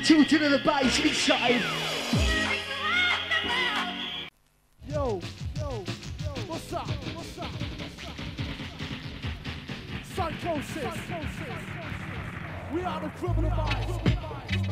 tilting of the bass inside. Yo, yo, yo, what's up? What's up? Psychosis. We are the criminal minds.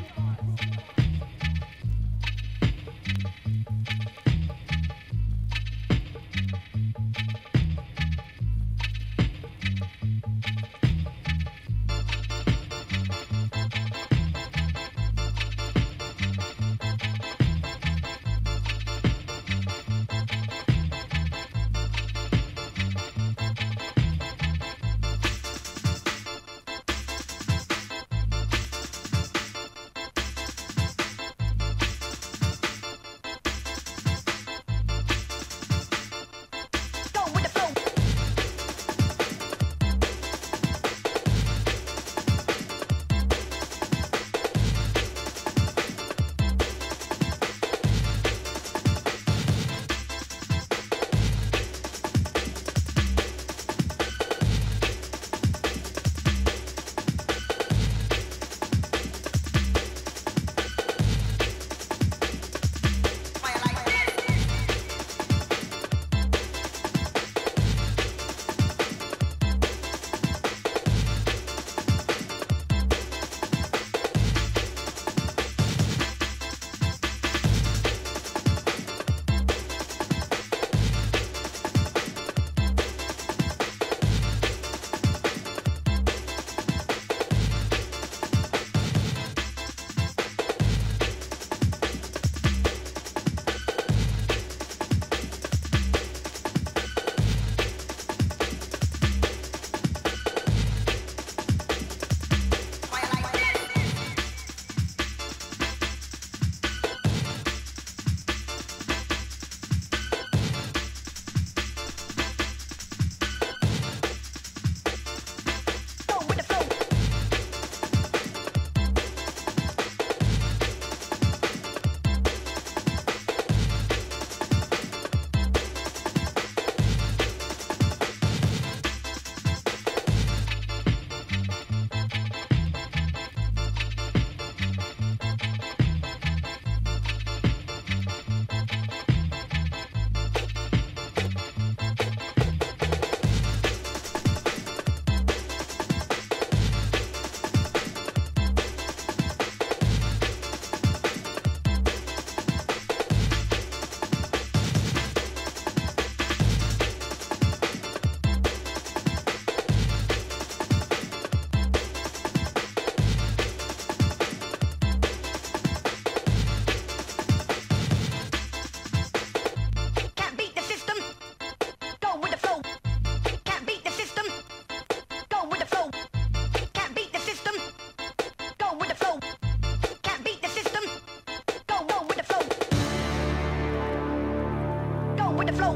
With the flow.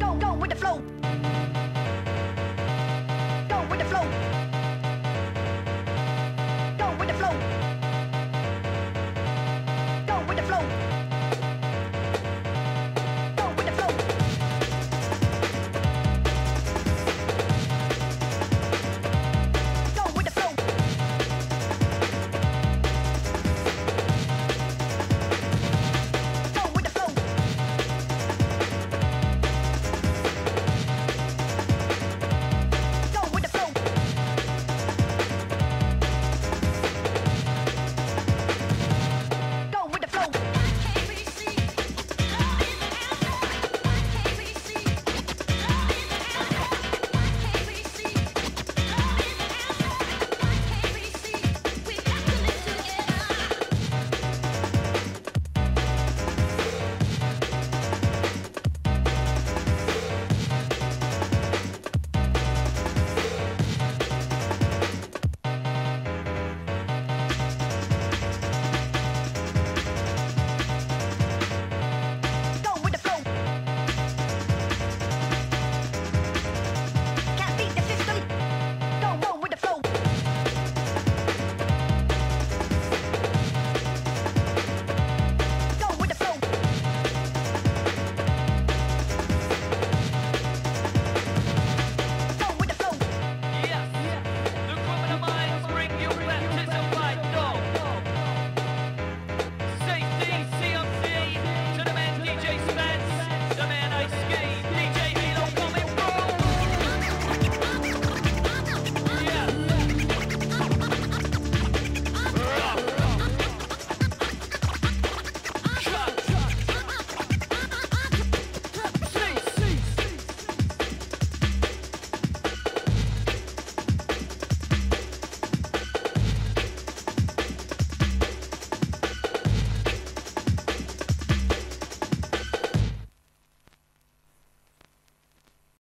Go go with the flow. Go with the flow. Go with the flow. Go with the flow.